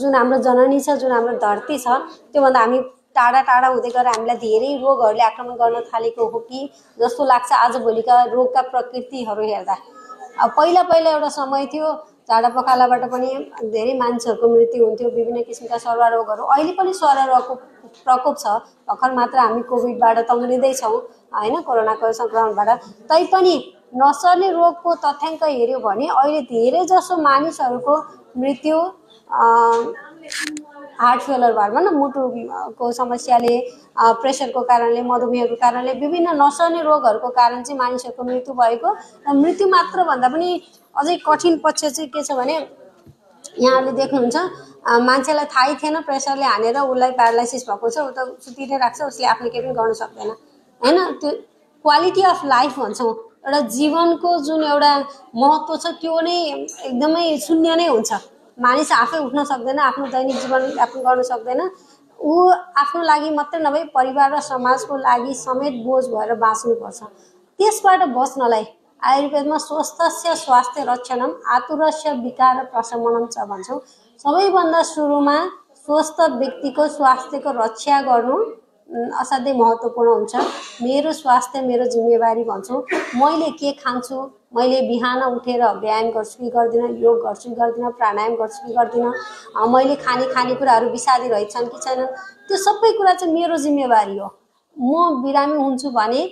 जुन हाम्रो जननी छ जुन हाम्रो धरती छ त्योभन्दा हामी टाढा टाढा हुँदै गएर हामीलाई धेरै रोगहरूले आक्रमण गर्न थालेको हो कि जस्तो लाग्छ आजभोलिका रोगका प्रकृतिहरू हेर्दा। अब पहिला पहिला एउटा समय थियो झाडा पखालाबाट पनि धेरै मान्छेहरूको मृत्यु हुन्थ्यो विभिन्न किसिमका सर्वा रोगहरू। अहिले पनि सर्वा रोगको प्रकोप छ भर्खर मात्र हामी कोभिडबाट तङ्ग्रिँदैछौँ होइन कोरोनाको सङ्क्रमणबाट। तैपनि नसर्ने रोगको तथ्याङ्क हेऱ्यो भने अहिले धेरै जसो मानिसहरूको मृत्यु हार्ट फेलर भएर न मुटुको समस्याले प्रेसरको कारणले मधुमेहको कारणले विभिन्न नसर्ने रोगहरूको कारण चाहिँ मानिसहरूको मृत्यु भएको र मृत्यु मात्र भन्दा पनि अझै कठिन पक्ष चाहिँ के छ भने यहाँहरूले देख्नुहुन्छ मान्छेलाई थाहै थिएन प्रेसरले हानेर उसलाई प्यारालाइसिस भएको छ ऊ त सुति राख्छ उसले आफूले केही पनि गर्न सक्दैन। होइन? त्यो क्वालिटी अफ लाइफ भन्छौँ। एउटा जीवनको जुन एउटा महत्त्व छ त्यो नै एकदमै शून्य नै हुन्छ। मानिस आफै उठ्न सक्दैन आफ्नो दैनिक जीवन यापन गर्न सक्दैन। ऊ आफ्नो लागि मात्रै नभई परिवार र समाजको लागि समेत बोझ भएर बाँच्नुपर्छ। त्यसबाट बच्नलाई आयुर्वेदमा स्वस्थस्य स्वास्थ्य रक्षणम आतुरस्य विकार प्रशमनम छ भन्छौँ। सबैभन्दा सुरुमा स्वस्थ व्यक्तिको स्वास्थ्यको रक्षा गर्नु असाध्यै महत्त्वपूर्ण हुन्छ। मेरो स्वास्थ्य मेरो जिम्मेवारी भन्छौँ मैले के खान्छु मैले बिहान उठेर व्यायाम गर्छु कि गर्दिनँ योग गर्छु कि गर्दिनँ प्राणायाम गर्छु कि गर्दिनँ मैले खाने खानेकुराहरू विषादी रहेछन् कि छैनन् त्यो सबै कुरा चाहिँ मेरो जिम्मेवारी हो। म बिरामी हुन्छु भने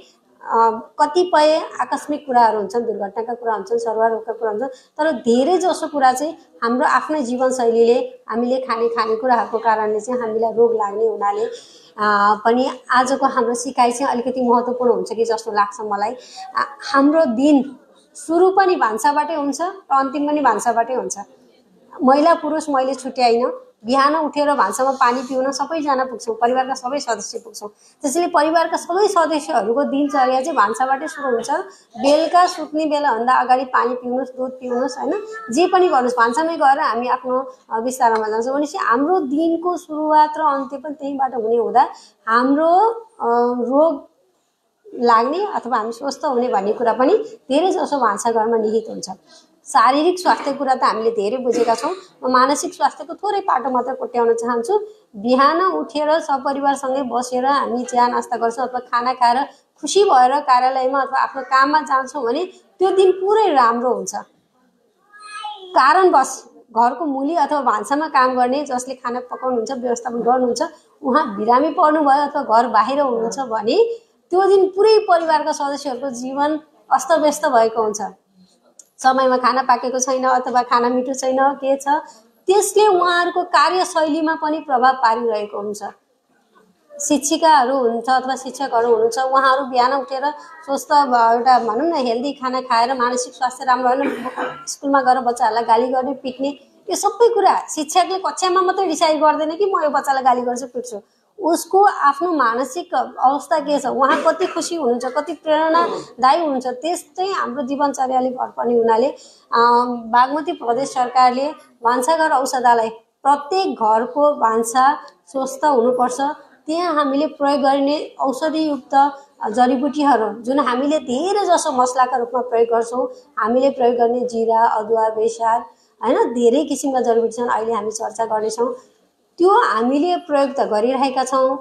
कतिपय आकस्मिक कुराहरू हुन्छन् दुर्घटनाका कुरा हुन्छन् सर्वरोगका कुरा हुन्छन् तर धेरै जसो कुरा चाहिँ हाम्रो आफ्नै जीवनशैलीले हामीले खाने खानेकुराहरूको कारणले चाहिँ हामीलाई रोग लाग्ने हुनाले पनि आजको हाम्रो सिकाइ चाहिँ अलिकति महत्त्वपूर्ण हुन्छ कि जस्तो लाग्छ मलाई। हाम्रो दिन सुरु पनि भान्साबाटै हुन्छ र अन्तिम पनि भान्साबाटै हुन्छ। महिला पुरुष मैले छुट्याइनँ। बिहान उठेर भान्सामा पानी पिउन सबैजना पुग्छौँ परिवारका सबै सदस्य पुग्छौँ। त्यसैले परिवारका सबै सदस्यहरूको दिनचर्या चाहिँ भान्साबाटै सुरु हुन्छ। बेलुका सुत्ने बेलाभन्दा अगाडि पानी पिउनुहोस् दुध पिउनुहोस् होइन? जे पनि गर्नुहोस् भान्सामै गएर हामी आफ्नो अ, बिस्तारामा जान्छौँ। भनेपछि हाम्रो दिनको सुरुवात र अन्त्य पनि त्यहीँबाट हुने हुँदा हाम्रो रोग लाग्ने अथवा हामी स्वस्थ हुने भन्ने कुरा पनि धेरै जसो भान्साघरमा निहित हुन्छ। शारीरिक स्वास्थ्य कुरा त हामीले धेरै बुझेका छौँ। म मानसिक स्वास्थ्यको थोरै पाटो मात्र कोट्याउन चाहन्छु। बिहान उठेर सपरिवारसँगै बसेर हामी चिया नास्ता गर्छौँ अथवा खाना खाएर खुसी भएर कार्यालयमा अथवा आफ्नो काममा जान्छौँ भने त्यो दिन पुरै राम्रो हुन्छ। कारणवश घरको मुली अथवा भान्सामा काम गर्ने जसले खाना पकाउनुहुन्छ व्यवस्थापन गर्नुहुन्छ उहाँ बिरामी पर्नुभयो अथवा घर बाहिर हुनुहुन्छ भने त्यो दिन पुरै परिवारका सदस्यहरूको जीवन अस्तव्यस्त भएको हुन्छ। समयमा खाना पाकेको छैन अथवा खाना मिठो छैन के छ त्यसले उहाँहरूको कार्यशैलीमा पनि प्रभाव पारिरहेको हुन्छ। शिक्षिकाहरू हुन्छ अथवा शिक्षकहरू हुनुहुन्छ उहाँहरू बिहान उठेर स्वस्थ एउटा भनौँ न हेल्दी खाना खाएर मानसिक स्वास्थ्य राम्रो होइन स्कुलमा गएर बच्चाहरूलाई गाली गर्ने पिट्ने यो सबै कुरा शिक्षकले कक्षामा मात्रै डिसाइड गर्दैन कि म यो बच्चालाई गाली गर्छु पिट्छु। उसको आफ्नो मानसिक अवस्था के छ उहाँ कति खुसी हुनुहुन्छ कति प्रेरणादायी हुनुहुन्छ त्यस चाहिँ हाम्रो जीवनचर्याले भर पर्ने हुनाले बागमती प्रदेश सरकारले भान्साघर औषधालय प्रत्येक घरको भान्सा स्वस्थ हुनुपर्छ। त्यहाँ हामीले प्रयोग गरिने औषधियुक्त जडीबुटीहरू जुन हामीले धेरै जसो मसलाका रूपमा प्रयोग गर्छौँ हामीले प्रयोग गर्ने जिरा अदुवा बेसार होइन धेरै किसिमका जडीबुटी छन् अहिले हामी चर्चा गर्नेछौँ। त्यो हामीले प्रयोग त गरिरहेका छौँ।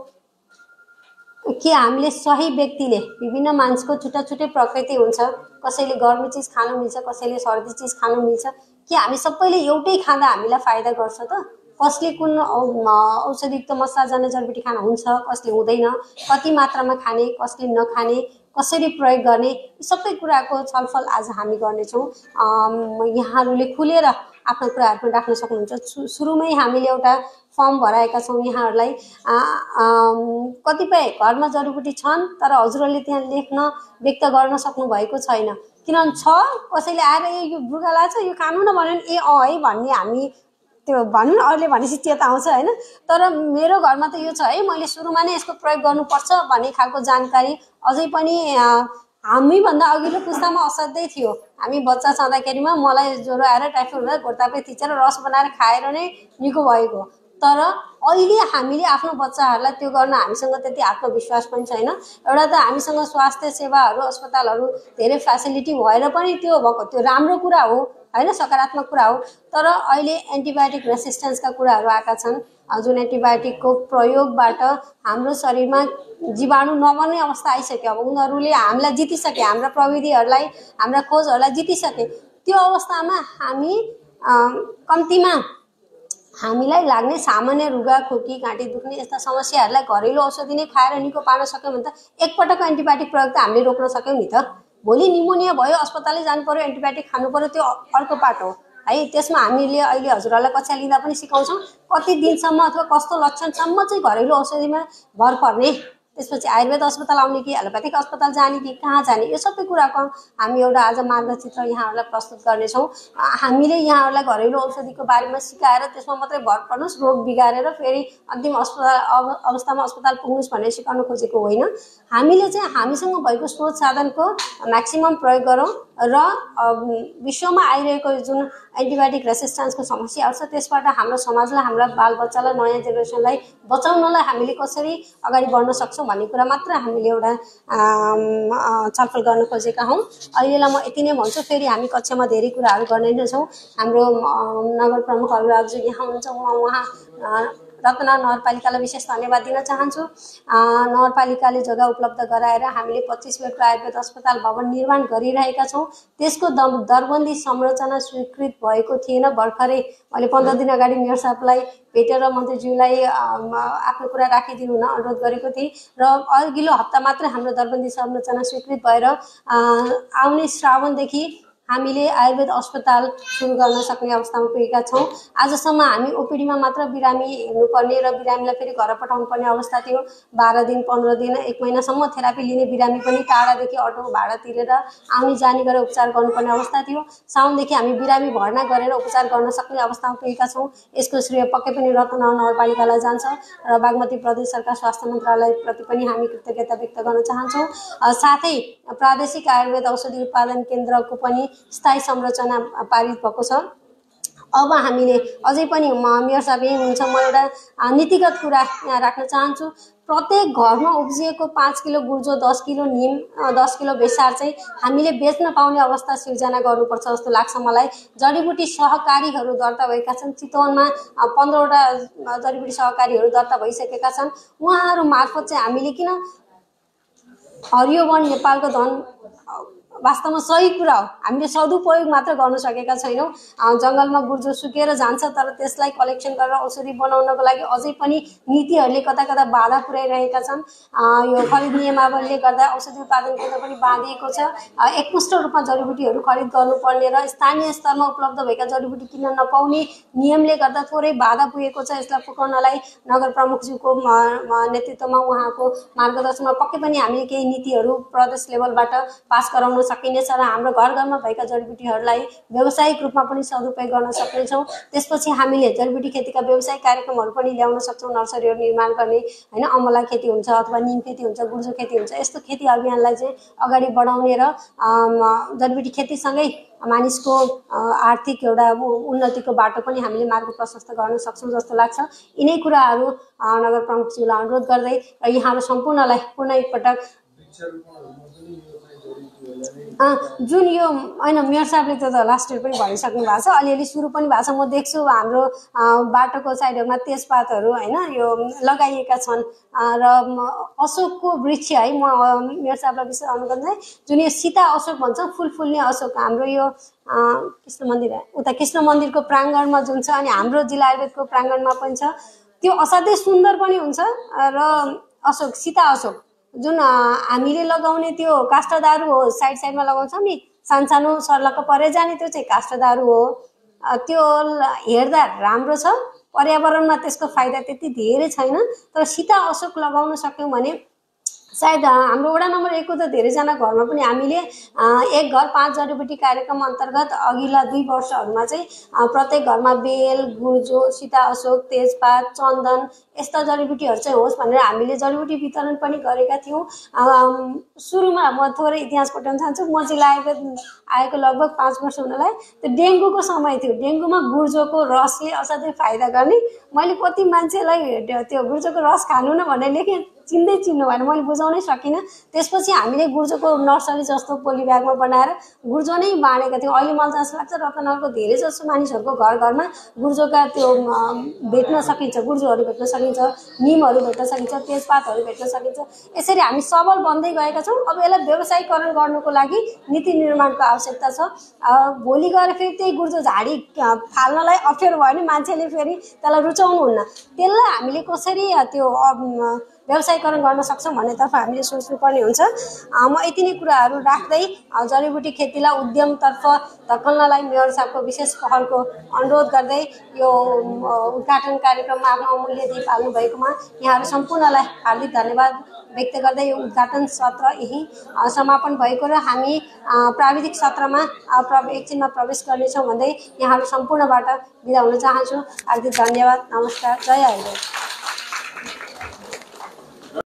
कि हामीले सही व्यक्तिले विभिन्न मान्छेको छुट्टा छुट्टै प्रकृति हुन्छ कसैले गर्मी चिज खानु मिल्छ कसैले सर्दी चिज खानु मिल्छ कि हामी सबैले एउटै खाँदा हामीलाई फाइदा गर्छ त? कसले कुन औषधियुक्त मसाजाना जडीबुटी खान हुन्छ कसले हुँदैन कति मात्रामा खाने कसले नखाने कसरी प्रयोग गर्ने सबै कुराको छलफल आज हामी गर्नेछौँ। यहाँहरूले खुलेर आफ्ना कुराहरू पनि राख्न सक्नुहुन्छ। सुरुमै हामीले एउटा फर्म भराएका छौँ यहाँहरूलाई। कतिपय घरमा जडीबुटी छन् तर हजुरहरूले त्यहाँ लेख्न व्यक्त गर्न सक्नु भएको छैन। किनभने छ कसैले आएर ए यो बुर्खा लाग्छ यो खानु न भन्यो भने ए अँ है भन्ने हामी त्यो भनौँ न अरूले भनेपछि चेता आउँछ होइन? तर मेरो घरमा त यो छ है मैले सुरुमा नै यसको प्रयोग गर्नुपर्छ भन्ने खालको जानकारी अझै पनि हामीभन्दा अघिल्लो पुस्तामा असाध्यै थियो। हामी बच्चा छँदाखेरिमा मलाई ज्वरो आएर टाइफोइड हुँदा घोडतापे थिचेर रस बनाएर खाएर नै निको भएको। तर अहिले हामीले आफ्नो बच्चाहरूलाई त्यो गर्न हामीसँग त्यति आत्मविश्वास पनि छैन। एउटा त हामीसँग स्वास्थ्य सेवाहरू अस्पतालहरू धेरै फेसिलिटी भएर पनि त्यो भएको त्यो राम्रो कुरा हो होइन सकारात्मक कुरा हो। तर अहिले एन्टिबायोटिक रेसिस्टेन्सका कुराहरू आएका छन्। जुन एन्टिबायोटिकको प्रयोगबाट हाम्रो शरीरमा जीवाणु नबन्ने अवस्था आइसक्यो। अब उनीहरूले हामीलाई जितिसके हाम्रा प्रविधिहरूलाई हाम्रा खोजहरूलाई जितिसके त्यो अवस्थामा हामी कम्तीमा हामीलाई लाग्ने सामान्य रुगा खोकी घाँटी दुख्ने यस्ता समस्याहरूलाई घरेलु औषधि नै खाएर निको पार्न सक्यौँ भने त एकपटकको एन्टिबायोटिक प्रयोग त हामीले रोक्न सक्यौँ नि त। भोलि निमोनिया भयो अस्पतालै जानु पर्यो एन्टिबायोटिक खानु पर्यो त्यो अर्को पाटो हो। है त्यसमा हामीले अहिले हजुरहरूलाई कक्षा लिँदा पनि सिकाउँछौँ। कति दिनसम्म अथवा कस्तो लक्षणसम्म चाहिँ घरेलु औषधिमा भर पर्ने त्यसपछि आयुर्वेद अस्पताल आउने कि एलोप्याथिक अस्पताल जाने कि कहाँ जाने यो सबै कुराको हामी एउटा आज मार्गचित्र यहाँहरूलाई प्रस्तुत गर्नेछौँ। हामीले यहाँहरूलाई घरेलु औषधिको बारेमा सिकाएर त्यसमा मात्रै भर पर्नुहोस् रोग बिगारेर फेरि अन्तिम अस्पताल अव- अवस्थामा अस्पताल पुग्नुहोस् भनेर सिकाउन खोजेको होइन। हामीले चाहिँ हामीसँग भएको स्रोत साधनको म्याक्सिमम् प्रयोग गरौँ। र विश्वमा आइरहेको जुन एन्टिबायोटिक रेसिस्टेन्सको समस्याहरू छ त्यसबाट हाम्रो समाजलाई हाम्रा बालबच्चालाई नयाँ जेनेरेसनलाई बचाउनलाई हामीले कसरी अगाडि बढ्न सक्छौँ भन्ने कुरा मात्र हामीले एउटा छलफल गर्न खोजेका हौँ। अहिलेलाई म यति नै भन्छु फेरि हामी कक्षामा धेरै कुराहरू गर्ने नै छौँ हाम्रो नगर प्रमुख अनुरागजी यहाँ हुनुहुन्छ म उहाँ रत्न नगरपालिकालाई विशेष धन्यवाद दिन चाहन्छु। नगरपालिकाले जग्गा उपलब्ध गराएर हामीले पच्चिस बेडको आयुर्वेद अस्पताल भवन निर्माण गरिरहेका छौँ। त्यसको दम दरबन्दी संरचना स्वीकृत भएको थिएन। भर्खरै मैले पन्ध्र दिन अगाडि मेयर साहबलाई भेटेर मन्त्रीज्यूलाई आफ्नो कुरा राखिदिनु हुन अनुरोध गरेको थिएँ र अघिल्लो हप्ता मात्रै हाम्रो दरबन्दी संरचना स्वीकृत भएर आउने श्रावणदेखि हामीले आयुर्वेद अस्पताल सुरु गर्न सक्ने अवस्थामा पुगेका छौँ। आजसम्म हामी ओपिडीमा मात्र बिरामी हेर्नुपर्ने र बिरामीलाई फेरि घर पठाउनु पर्ने अवस्था थियो। बाह्र दिन पन्ध्र दिन एक महिनासम्म थेरापी लिने बिरामी पनि टाढादेखि अटो भाडा तिरेर आउने जाने गरेर उपचार गर्नुपर्ने अवस्था थियो। साउनदेखि हामी बिरामी भर्ना गरेर उपचार गर्न सक्ने अवस्थामा पुगेका छौँ। यसको श्रेय पक्कै पनि रत्न नगरपालिकालाई जान्छ र बागमती प्रदेश सरकार स्वास्थ्य मन्त्रालयप्रति पनि हामी कृतज्ञता व्यक्त गर्न चाहन्छौँ। साथै प्रादेशिक आयुर्वेद औषधि उत्पादन केन्द्रको पनि स्थायी संरचना पारित भएको छ। अब हामीले अझै पनि मेयर साहब यहीँ हुनुहुन्छ म एउटा नीतिगत कुरा राख्न चाहन्छु। प्रत्येक घरमा उब्जिएको पाँच किलो गुर्जो दस किलो निम दस किलो बेसार चाहिँ हामीले बेच्न पाउने अवस्था सिर्जना गर्नुपर्छ जस्तो लाग्छ मलाई। जडीबुटी सहकारीहरू दर्ता भएका छन् चितवनमा पन्ध्रवटा जडीबुटी सहकारीहरू दर्ता भइसकेका छन्। उहाँहरू मार्फत चाहिँ हामीले किन हरियो वन नेपालको धन वास्तवमा सही कुरा हो। हामीले सदुपयोग मात्र गर्न सकेका छैनौँ। जङ्गलमा गुर्जो सुकेर जान्छ तर त्यसलाई कलेक्सन गरेर औषधि बनाउनको लागि अझै पनि नीतिहरूले कता कता बाधा पुर्याइरहेका छन्। यो खरिद नियमावलीले गर्दा औषधि उत्पादन केन्द्र पनि बाँधिएको छ। एकमुष्ट रूपमा जडीबुटीहरू खरिद गर्नुपर्ने र स्थानीय स्तरमा उपलब्ध भएका जडीबुटी किन्न नपाउने नियमले गर्दा थोरै बाधा पुगेको छ। यसलाई पुकाउनलाई नगर प्रमुखज्यूको नेतृत्वमा उहाँको मार्गदर्शनमा पक्कै पनि हामीले केही नीतिहरू प्रदेश लेभलबाट पास गराउन सकिनेछ र हाम्रो घर घरमा भएका जडीबुटीहरूलाई व्यावसायिक रूपमा पनि सदुपयोग गर्न सक्नेछौँ। त्यसपछि हामीले जडीबुटी खेतीका व्यवसायिक कार्यक्रमहरू पनि ल्याउन सक्छौँ नर्सरीहरू निर्माण गर्ने होइन अमला खेती हुन्छ अथवा निम खेती हुन्छ गुर्जो खेती हुन्छ यस्तो खेती अभियानलाई चाहिँ अगाडि बढाउने र जडीबुटी खेतीसँगै मानिसको आर्थिक एउटा उन्नतिको बाटो पनि हामीले मार्ग प्रशस्त गर्न सक्छौँ जस्तो लाग्छ। यिनै कुराहरू नगर प्रमुखज्यूलाई अनुरोध गर्दै र यहाँहरू सम्पूर्णलाई पुनः एकपटक जुन यो होइन मेयर साहबले त लास्ट इयर पनि भनिसक्नु भएको छ। अलिअलि सुरु पनि भएको छ। म देख्छु हाम्रो बाटोको साइडहरूमा तेजपातहरू होइन यो लगाइएका छन्। र अशोकको वृक्ष है म मेयर साहबलाई विशेष चाहिँ जुन यो सीता अशोक भन्छ फुल फुल्ने अशोक हाम्रो यो कृष्ण मन्दिर उता कृष्ण मन्दिरको प्राङ्गणमा जुन छ अनि हाम्रो जिल्ला आयुर्वेदको प्राङ्गणमा पनि छ। त्यो असाध्यै सुन्दर पनि हुन्छ। र अशोक सीता अशोक जुन हामीले लगाउने त्यो काष्ठदारू हो साइड साइडमा लगाउँछौँ नि सानसानो सर्लक्क परे जाने त्यो चाहिँ काष्ठदारू हो। त्यो हेर्दा राम्रो छ। पर्यावरणमा त्यसको फाइदा त्यति धेरै छैन तर सीता अशोक लगाउन सक्यौँ भने सायद हाम्रो वडा नम्बर एकको त धेरैजना घरमा पनि हामीले एक घर पाँच जडीबुटी कार्यक्रम अन्तर्गत अघिल्ला दुई वर्षहरूमा चाहिँ प्रत्येक घरमा बेल गुर्जो सीता अशोक तेजपात चन्दन यस्ता जडीबुटीहरू चाहिँ होस् भनेर हामीले जडीबुटी वितरण पनि गरेका थियौँ। सुरुमा म थोरै इतिहास पठाउन चाहन्छु। म जिल्ला आएको आएको लगभग पाँच वर्ष हुनलाई त्यो डेङ्गुको समय थियो। डेङ्गुमा गुर्जोको रसले असाध्यै फाइदा गर्ने। मैले कति मान्छेलाई त्यो गुर्जोको रस खानु न भनेर लेखेँ चिन्दै चिन्नु भएन। मैले बुझाउनै सकिनँ। त्यसपछि हामीले गुर्जोको नर्सरी जस्तो पोली ब्यागमा बनाएर गुर्जो नै बाँडेका थियौँ। अहिले मलाई जस्तो लाग्छ रत्नगरको धेरै जसो मानिसहरूको घर घरमा गुर्जोका त्यो भेट्न सकिन्छ। गुर्जोहरू भेट्न सकिन्छ निमहरू भेट्न सकिन्छ तेजपातहरू भेट्न सकिन्छ। यसरी हामी सबल बन्दै गएका छौँ। अब यसलाई व्यवसायीकरण गर्नुको लागि नीति निर्माणको आवश्यकता छ। भोलि गएर फेरि त्यही गुर्जो झाडी फाल्नलाई अप्ठ्यारो भयो भने मान्छेले फेरि त्यसलाई रुचाउनुहुन्न। त्यसलाई हामीले कसरी त्यो व्यवसायीकरण गर्न सक्छौँ भन्नेतर्फ हामीले सोच्नुपर्ने हुन्छ। म यति नै कुराहरू राख्दै जडीबुटी खेतीलाई उद्यमतर्फ धकल्नलाई मेयर साहबको विशेष पहलको अनुरोध गर्दै यो उद्घाटन कार्यक्रममा आफ्नो अमूल्य दीप हाल्नु भएकोमा यहाँहरू सम्पूर्णलाई हार्दिक धन्यवाद व्यक्त गर्दै यो उद्घाटन सत्र यही समापन भएको र हामी प्राविधिक सत्रमा प्र एकछिनमा प्रवेश गर्नेछौँ भन्दै यहाँहरू सम्पूर्णबाट बिदा हुन चाहन्छु। हार्दिक धन्यवाद। नमस्कार। जय हाइवे